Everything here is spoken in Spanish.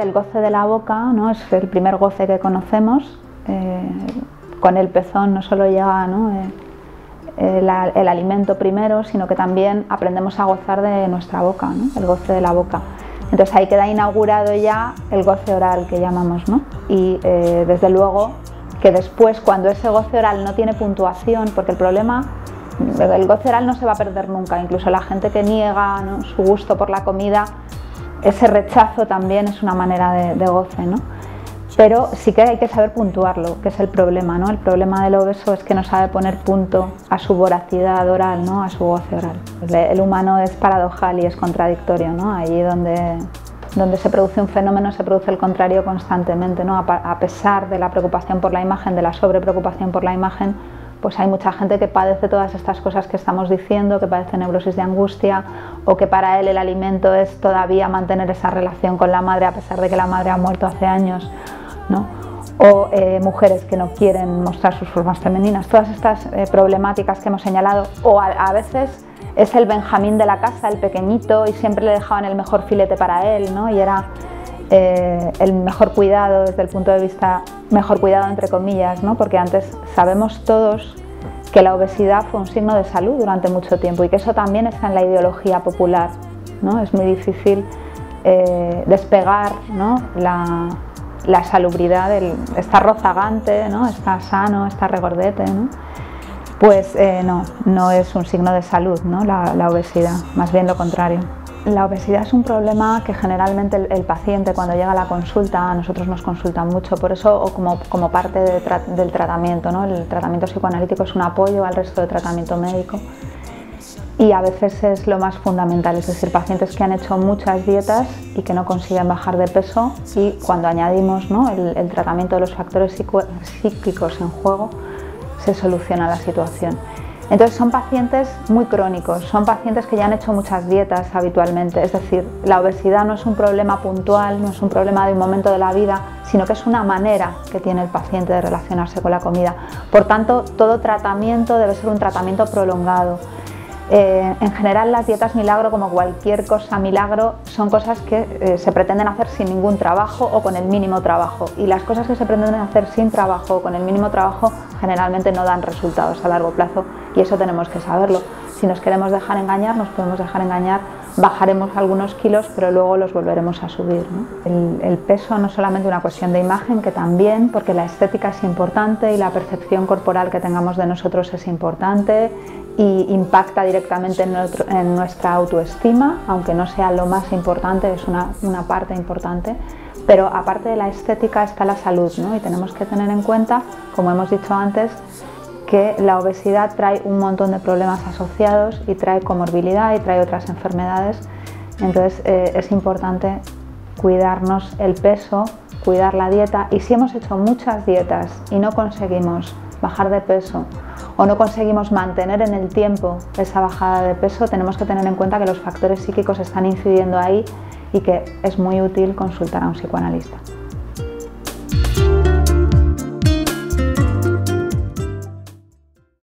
El goce de la boca ¿no? es el primer goce que conocemos. Eh, con el pezón no solo llega eh, el, alimento primero, sino que también aprendemos a gozar de nuestra boca, el goce de la boca. Entonces ahí queda inaugurado ya el goce oral que llamamos, ¿no? Y eh, desde luego que después cuando ese goce oral no tiene puntuación, porque el problema, el goce oral no se va a perder nunca, incluso la gente que niega su gusto por la comida, ese rechazo también es una manera de, de goce, ¿no? pero sí que hay que saber puntuarlo, que es el problema, ¿no? El problema del obeso es que no sabe poner punto a su voracidad oral, ¿no? A su goce oral. El humano es paradojal y es contradictorio, ¿no? Allí donde, donde se produce un fenómeno se produce el contrario constantemente, ¿no? A, pesar de la preocupación por la imagen, de la sobrepreocupación por la imagen, pues hay mucha gente que padece todas estas cosas que estamos diciendo, que padece neurosis de angustia o que para él el alimento es todavía mantener esa relación con la madre a pesar de que la madre ha muerto hace años o eh, mujeres que no quieren mostrar sus formas femeninas, todas estas eh, problemáticas que hemos señalado, o a, veces es el Benjamín de la casa, el pequeñito, y siempre le dejaban el mejor filete para él, ¿no? y era eh, el mejor cuidado desde el punto de vista, mejor cuidado entre comillas, ¿no? porque antes sabemos todos que la obesidad fue un signo de salud durante mucho tiempo y que eso también está en la ideología popular. ¿no? Es muy difícil despegar ¿no? la, la salubridad, está rozagante, ¿no? está sano, está regordete, ¿no? pues eh, no, no es un signo de salud ¿no? la, obesidad, más bien lo contrario. La obesidad es un problema que generalmente el, paciente cuando llega a la consulta, a nosotros nos consultan mucho, por eso o como, como parte del tratamiento, ¿no? el tratamiento psicoanalítico es un apoyo al resto del tratamiento médico y a veces es lo más fundamental, es decir, pacientes que han hecho muchas dietas y que no consiguen bajar de peso y cuando añadimos ¿no? el, tratamiento de los factores psíquicos en juego se soluciona la situación. Entonces son pacientes muy crónicos, son pacientes que ya han hecho muchas dietas habitualmente, es decir, la obesidad no es un problema puntual, no es un problema de un momento de la vida, sino que es una manera que tiene el paciente de relacionarse con la comida. Por tanto, todo tratamiento debe ser un tratamiento prolongado. Eh, en general las dietas milagro, como cualquier cosa milagro, son cosas que eh, se pretenden hacer sin ningún trabajo o con el mínimo trabajo. Y las cosas que se pretenden hacer sin trabajo o con el mínimo trabajo generalmente no dan resultados a largo plazo y eso tenemos que saberlo. Si nos queremos dejar engañar, nos podemos dejar engañar, bajaremos algunos kilos, pero luego los volveremos a subir. El, peso no es solamente una cuestión de imagen, que también, porque la estética es importante y la percepción corporal que tengamos de nosotros es importante y impacta directamente en, nuestra autoestima, aunque no sea lo más importante, es una, parte importante. Pero aparte de la estética está la salud, ¿no? Y tenemos que tener en cuenta, como hemos dicho antes, que la obesidad trae un montón de problemas asociados y trae comorbilidad y trae otras enfermedades. Entonces eh, es importante cuidarnos el peso, cuidar la dieta y si hemos hecho muchas dietas y no conseguimos bajar de peso o no conseguimos mantener en el tiempo esa bajada de peso, tenemos que tener en cuenta que los factores psíquicos están incidiendo ahí y que es muy útil consultar a un psicoanalista.